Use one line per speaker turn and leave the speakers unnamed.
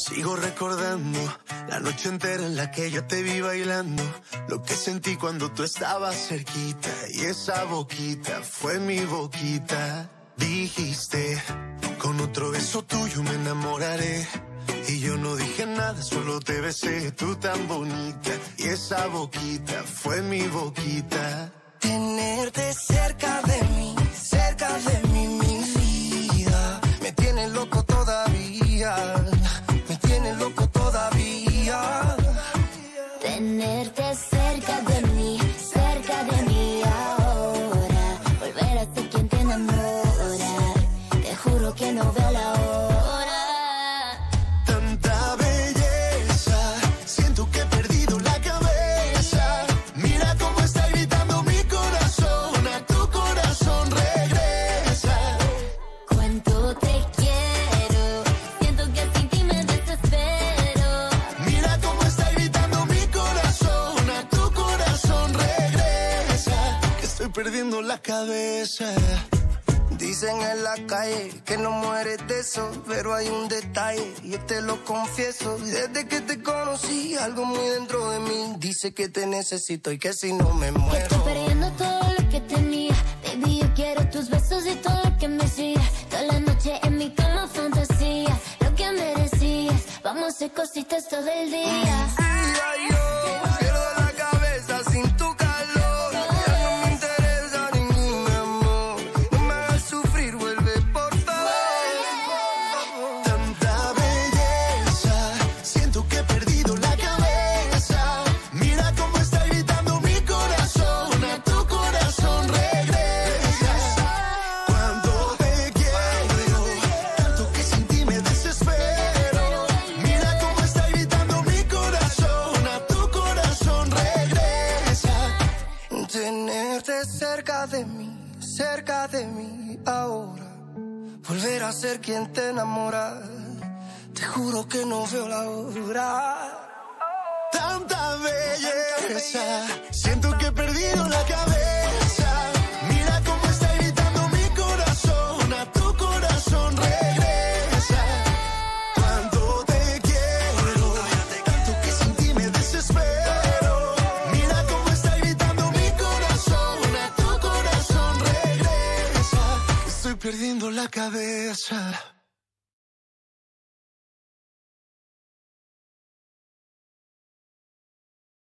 Sigo recordando la noche entera en la que yo te vi bailando. Lo que sentí cuando tú estabas cerquita. Y esa boquita fue mi boquita. Dijiste, con otro beso tuyo me enamoraré. Y yo no dije nada, solo te besé, tú tan bonita. Y esa boquita fue mi boquita.
Tenerte
Que no veo la hora.
Tanta belleza, siento que he perdido la cabeza. Mira cómo está gritando mi corazón, a tu corazón regresa.
Cuánto te quiero. Siento que sin ti me desespero.
Mira cómo está gritando mi corazón, a tu corazón regresa. Que estoy perdiendo la cabeza.
Dicen en la calle que no mueres de eso, pero hay un detalle, yo te lo confieso. Desde que te conocí, algo muy dentro de mí dice que te necesito y que si no me muero.
estoy perdiendo todo lo que tenía. Baby, yo quiero tus besos y todo lo que me hacía. Toda la noche en mi cama fantasía. Lo que merecías. Vamos a hacer cositas todo el día.
Yo pierdo Cerca de mí, cerca de mí ahora. Volver a ser quien te enamora. Te juro que no veo la hora.
Tanta belleza, siento que perdiendo la cabeza.